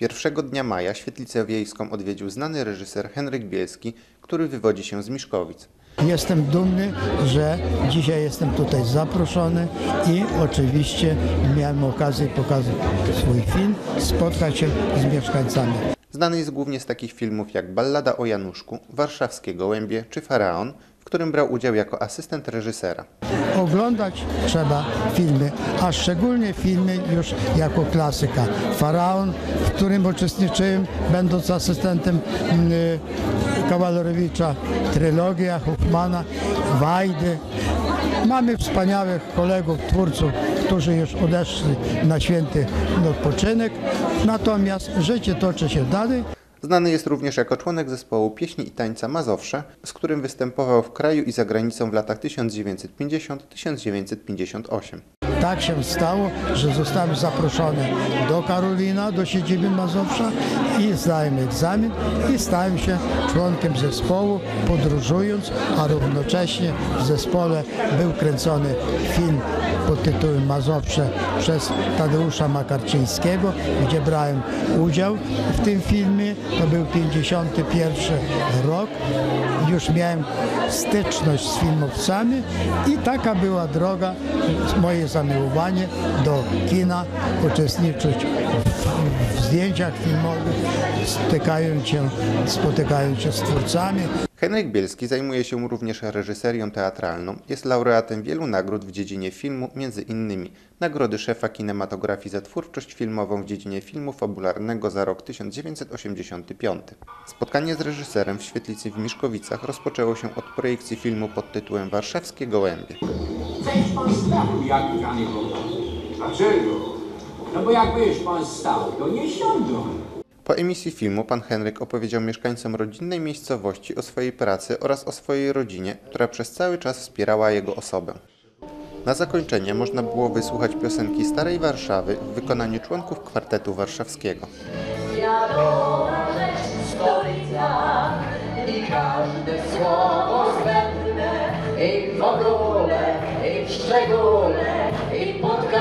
Pierwszego dnia maja świetlicę wiejską odwiedził znany reżyser Henryk Bielski, który wywodzi się z Miszkowic. Jestem dumny, że dzisiaj jestem tutaj zaproszony i oczywiście miałem okazję pokazać swój film, spotkać się z mieszkańcami. Znany jest głównie z takich filmów jak Ballada o Januszku, Warszawskie Gołębie czy Faraon, którym brał udział jako asystent reżysera. Oglądać trzeba filmy, a szczególnie filmy już jako klasyka. Faraon, w którym uczestniczyłem, będąc asystentem mm, y, Kawalerowicza, trylogia Hoffmana, Wajdy. Mamy wspaniałych kolegów, twórców, którzy już odeszli na święty odpoczynek. Natomiast życie toczy się dalej. Znany jest również jako członek zespołu pieśni i tańca Mazowsze, z którym występował w kraju i za granicą w latach 1950-1958. Tak się stało, że zostałem zaproszony do Karolina, do siedziby Mazowsza i zdałem egzamin i stałem się członkiem zespołu, podróżując, a równocześnie w zespole był kręcony film pod tytułem Mazowsze przez Tadeusza Makarczyńskiego, gdzie brałem udział w tym filmie. To był 51 rok. Już miałem styczność z filmowcami i taka była droga, moje do kina, uczestniczyć w, w zdjęciach filmowych, stykając się, spotykając się z twórcami. Henryk Bielski zajmuje się również reżyserią teatralną. Jest laureatem wielu nagród w dziedzinie filmu, między innymi Nagrody Szefa Kinematografii za twórczość filmową w dziedzinie filmu fabularnego za rok 1985. Spotkanie z reżyserem w Świetlicy w Miszkowicach rozpoczęło się od projekcji filmu pod tytułem Warszawskie Gołębie. Coś pan stał, jak ja nie mogę. Dlaczego? No bo jakby już pan stał, to nie siądą. Po emisji filmu pan Henryk opowiedział mieszkańcom rodzinnej miejscowości o swojej pracy oraz o swojej rodzinie, która przez cały czas wspierała jego osobę. Na zakończenie można było wysłuchać piosenki Starej Warszawy w wykonaniu członków kwartetu warszawskiego. Wiadoma rzecz i każde słowo zbędne i w ogóle, szczegół i podkreślę.